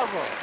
Bravo!